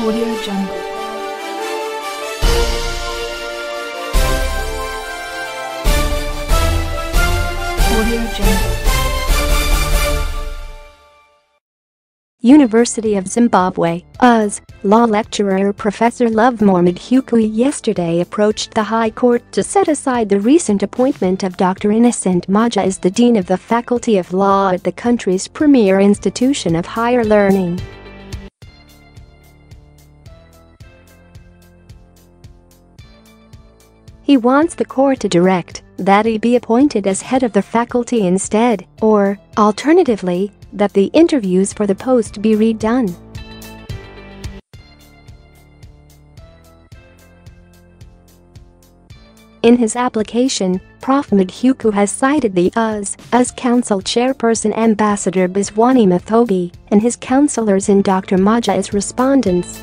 Audio Jungle. Audio Jungle. University of Zimbabwe, UZ, law lecturer Professor Lovemore Madhuku yesterday approached the High Court to set aside the recent appointment of Dr. Innocent Maja as the Dean of the Faculty of Law at the country's premier institution of higher learning. He wants the court to direct that he be appointed as head of the faculty instead, or, alternatively, that the interviews for the post be redone. In his application, Prof. Madhuku has cited the UZ as Council Chairperson Ambassador Buzwani Mothobi and his counselors in Dr. Maja as respondents.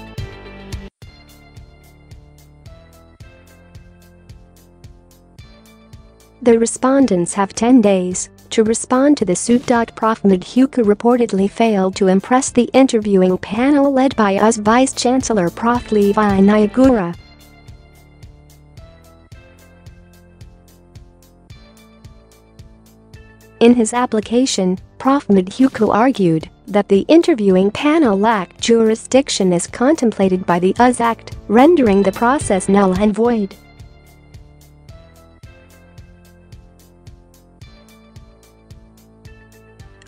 The respondents have 10 days to respond to the suit. Prof. Madhuku reportedly failed to impress the interviewing panel led by UZ Vice Chancellor Prof. Levi Nyagura. In his application, Prof. Madhuku argued that the interviewing panel lacked jurisdiction as contemplated by the UZ Act, rendering the process null and void.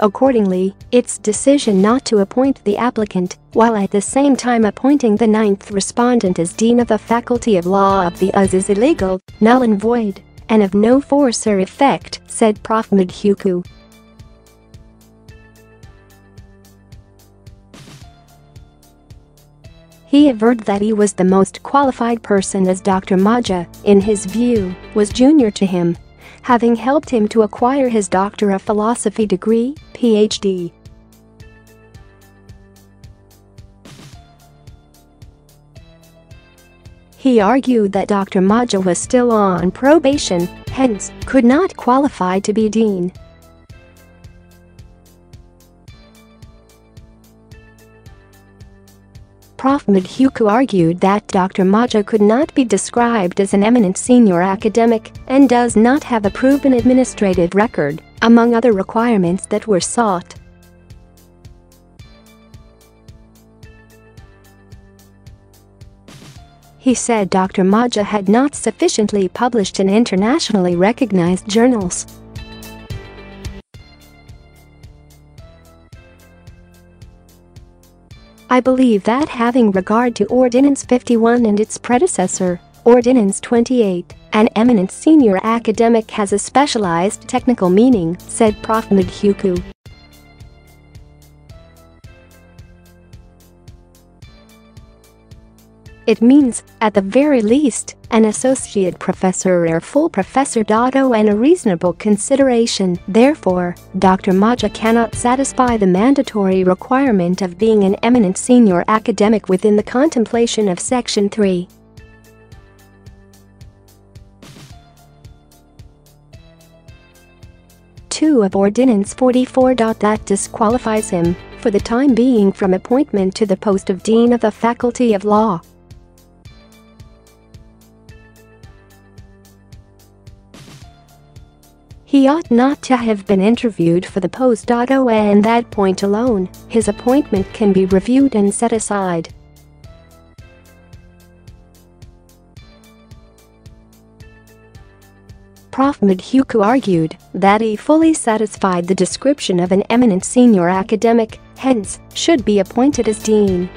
Accordingly, its decision not to appoint the applicant, while at the same time appointing the ninth respondent as Dean of the Faculty of Law of the UZ is illegal, null and void, and of no force or effect, said Prof. Madhuku. He averred that he was the most qualified person as Dr. Maja, in his view, was junior to him having helped him to acquire his Doctor of Philosophy degree, PhD. He argued that Dr. Maja was still on probation, hence, could not qualify to be dean. Prof. Madhuku argued that Dr. Maja could not be described as an eminent senior academic and does not have a proven administrative record, among other requirements that were sought. He said Dr. Maja had not sufficiently published in internationally recognized journals. I believe that having regard to Ordinance 51 and its predecessor, Ordinance 28, an eminent senior academic has a specialized technical meaning, said Prof. Madhuku. It means, at the very least, an associate professor or full professor. Dotto and a reasonable consideration. Therefore, Dr. Maja cannot satisfy the mandatory requirement of being an eminent senior academic within the contemplation of Section 3. Two of Ordinance 44. That disqualifies him, for the time being from appointment to the post of Dean of the Faculty of Law. He ought not to have been interviewed for the post. And that point alone, his appointment can be reviewed and set aside. Prof. Madhuku argued that he fully satisfied the description of an eminent senior academic, hence, should be appointed as dean.